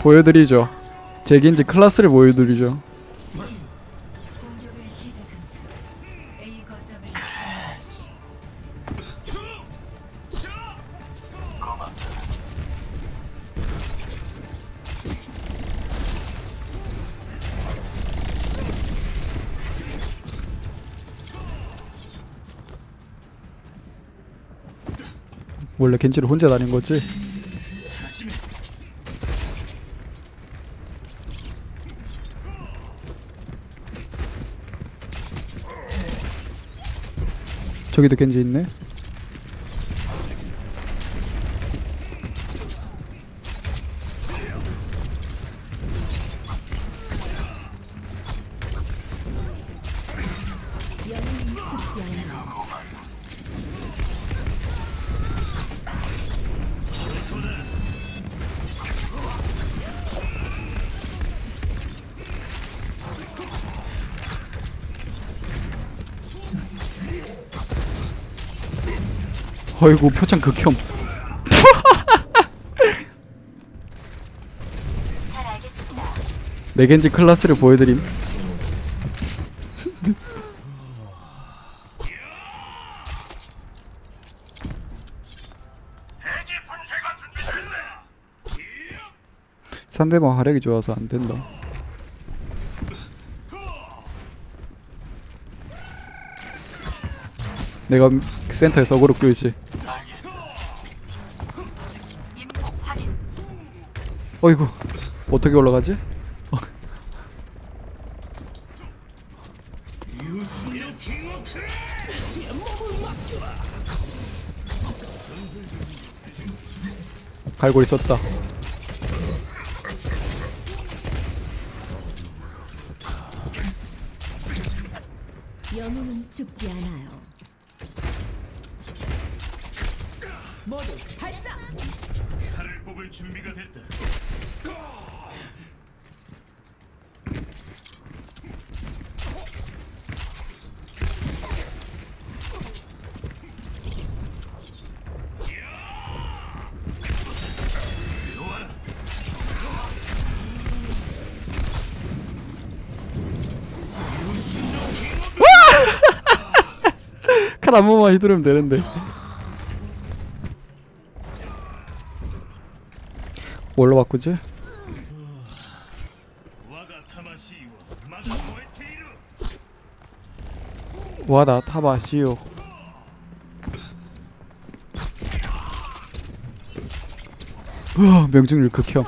보여드리죠. 제겐지 클라스를 보여드리죠. 원래 겐지를 혼자 다닌 거지. 저기도 겐지 있네. 어이구 표창 극혐. 내 겐지 클라스를 보여드림. 상대방 화력이 좋아서 안 된다. 내가 센터에 서그로 끌지. 어이구 어떻게 올라가지? 어. 갈고리 쳤다. 영웅은 죽지 않아요. 모두 발사! 칼을 뽑을 준비가 됐다. 칼한 번만 휘두르면 되는데. 뭘로 바꾸지? 마다모의 테이루. 와다 타바시오. 으아 명중률 극혐.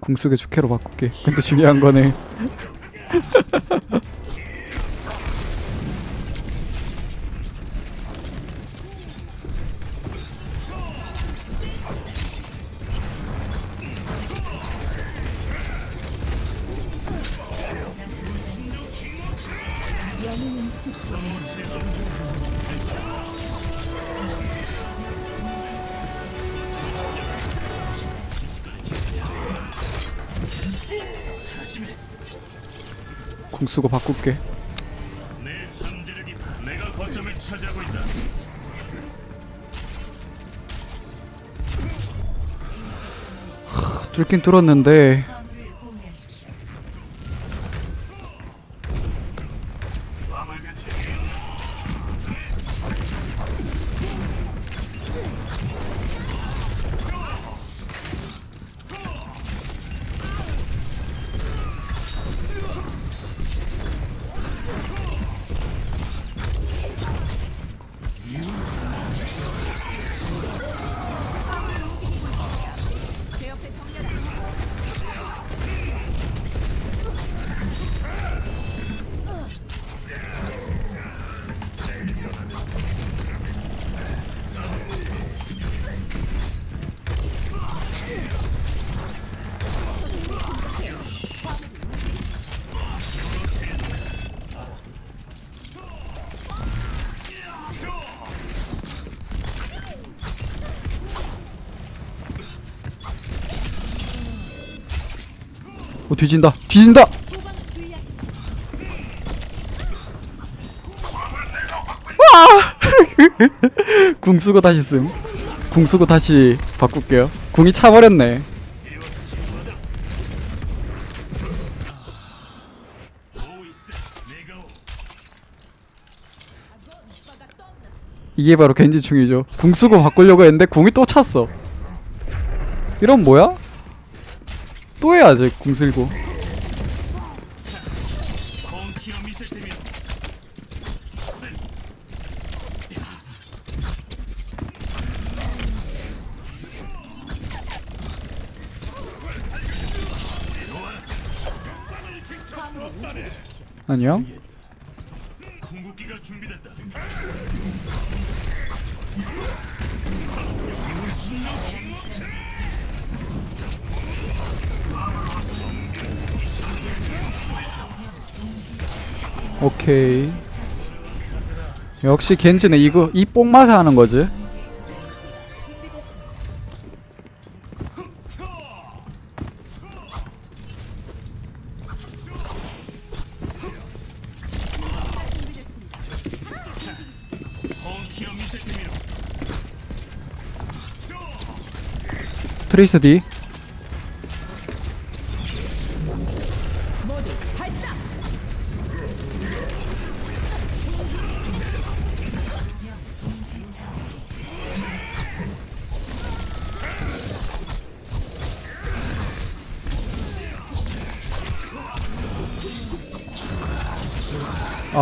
궁수의 주캐로 바꿀게. 근데 중요한 거네. 수고 바꿀게. 뚫긴 뚫었는데 뒤진다. 뒤진다! 와! 궁 쓰고 다시 씀궁 쓰고 다시 바꿀게요. 궁이 차버렸네. 이게 바로 겐지충이죠. 궁 쓰고 바꾸려고 했는데 궁이 또 찼어. 이런 뭐야? 또 해야지 궁 쓸고. 펑키어 미세테미노 안녕 오케이. 역시 겐지는 이거 이 뽕맛에 하는 거지. 펑키어 미세테미노 트레이서 D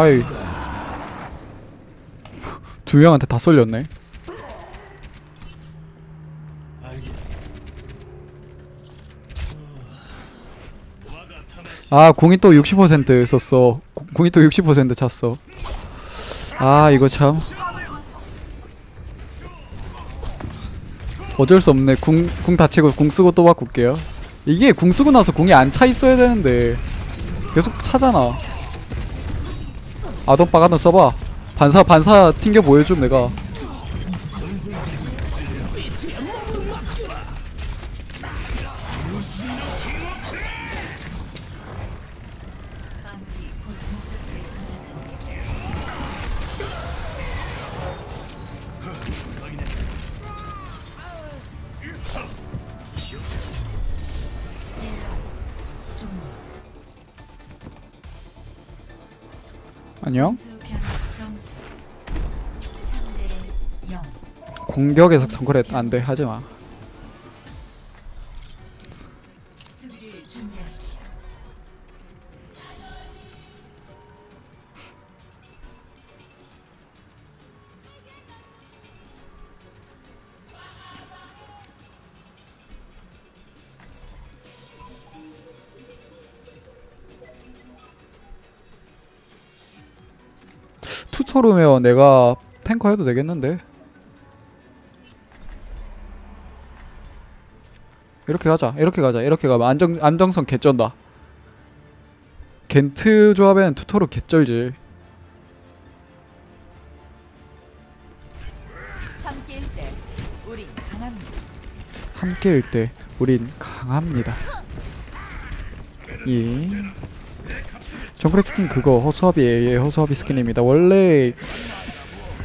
아이. 두 명한테 다 쏠렸네. 아 궁이 또 60% 썼어. 구- 궁이 또 60% 찼어. 아 이거 참. 어쩔 수 없네. 궁 궁 다치고 궁 쓰고 또 바꿀게요. 이게 궁 쓰고 나서 궁이 안 차 있어야 되는데. 계속 차잖아 아돈 빠가돈 써봐. 반사 반사 튕겨 보여줌 내가 공격에서 정글에 안돼 하지마 투토르면 내가 탱커 해도 되겠는데? 이렇게 가자. 이렇게 가자. 이렇게 가면 안정 안정성 개쩐다. 겐트 조합에는 투토르 개쩔지. 함께일 때 우리 강합니다. 함께일 때 우린 강합니다. 이 정글의 스킨 그거 허수아비의 허수아비 스킨입니다. 원래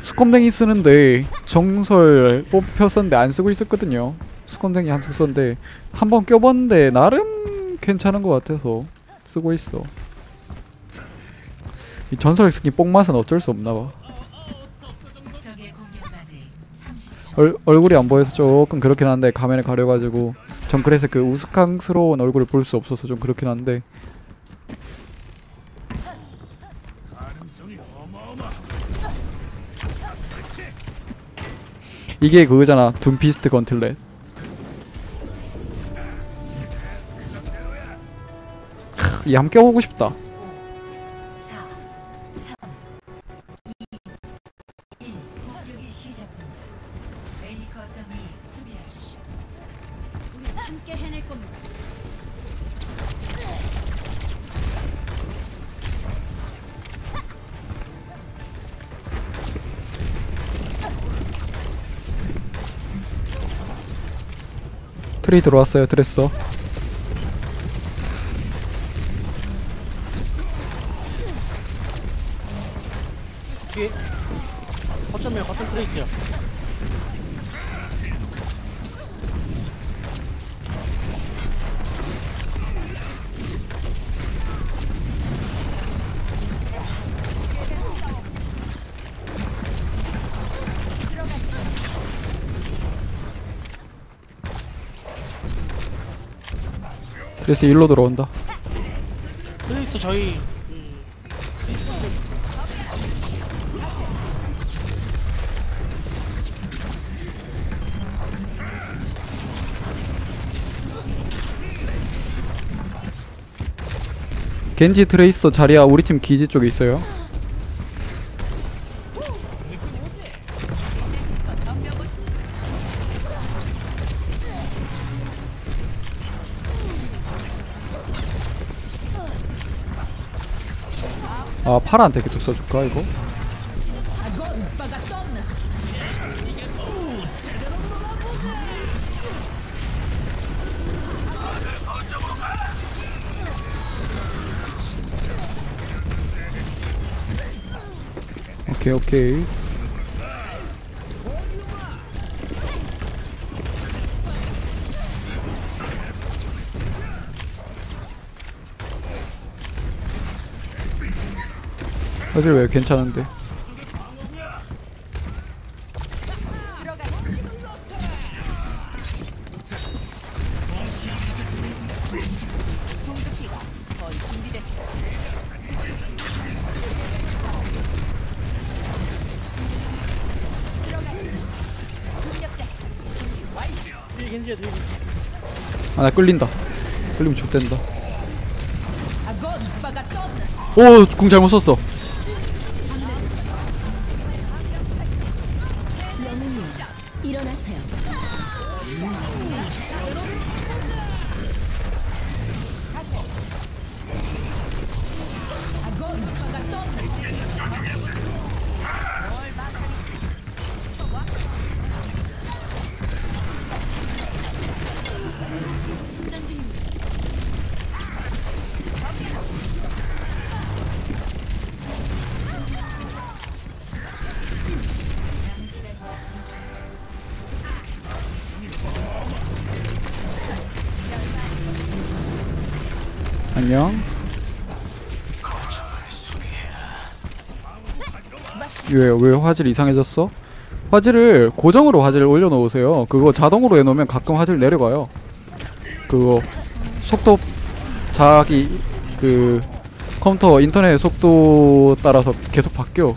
수검댕이 쓰는데 정설 뽑혔었는데 안 쓰고 있었거든요. 수검댕이 한 썼는데 한 번 껴봤는데 나름 괜찮은 것 같아서 쓰고 있어. 이 전설 스킨 뽕맛은 어쩔 수 없나봐. 적의 공격까지 30초. 얼, 얼굴이 안 보여서 조금 그렇긴 한데 가면에 가려가지고 정글에서 그 우스꽝스러운 얼굴을 볼 수 없어서 좀 그렇긴 한데 가능성 이게 그거잖아. 둠피스트 건틀렛. 크, 이함 껴보고 싶다 트레이 들어왔어요 드레서 그래서 일로 들어온다. 트레이스 저희 겐지 트레이서 자리야 우리 팀 기지 쪽에 있어요 아 파라한테 계속 써줄까 이거? 오케이 오케이 사실 왜 괜찮은데. 아 나 끌린다 끌리면 떴나. 오궁 잘못 썼어 안녕. 왜, 왜 화질 이상해졌어? 화질을 고정으로 화질을 올려놓으세요. 그거 자동으로 해놓으면 가끔 화질 내려가요. 그거 속도 자기 그 컴퓨터 인터넷 속도 따라서 계속 바뀌어.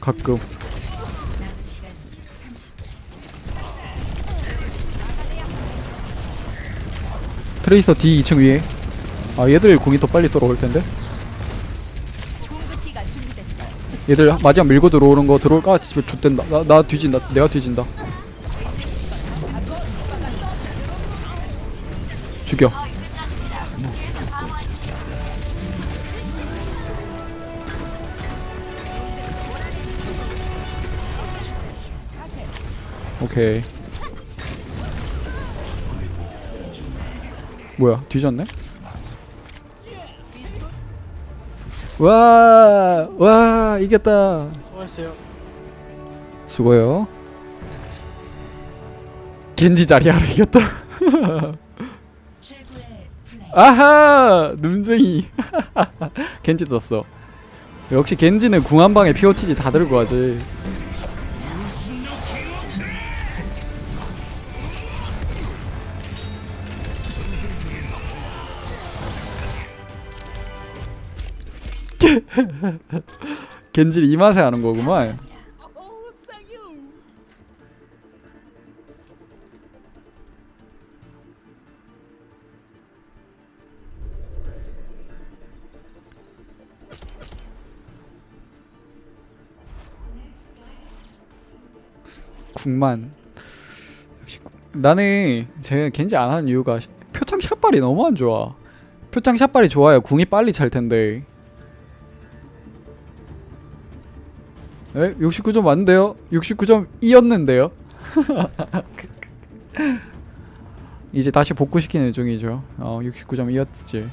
가끔. 트레이서 D 2층 위에 아 얘들 공이 더 빨리 돌아올 텐데. 얘들 마지막 밀고 들어오는 거 들어올까? 집에 좆된다. 나, 나 뒤진다. 내가 뒤진다. 죽여. 오케이. 뭐야? 뒤졌네? 와, 와, 이겼다. 수고하셨어요 수고요. 겐지 자리하러 이겼다. 아하, 눈쟁이. 겐지 떴어. 역시 겐지는 궁 한 방에 POTG 다 들고 가지. 겐지를 이 맛에 하는 거구만. 궁만. 역시 궁- 나는 제가 겐지 안 하는 이유가 시- 표창 샷발이 너무 안 좋아. 표창 샷발이 좋아요 궁이 빨리 찰 텐데 에? 69점 맞는데요? 69점 이었는데요? 이제 다시 복구시키는 중이죠 어 69점 이었지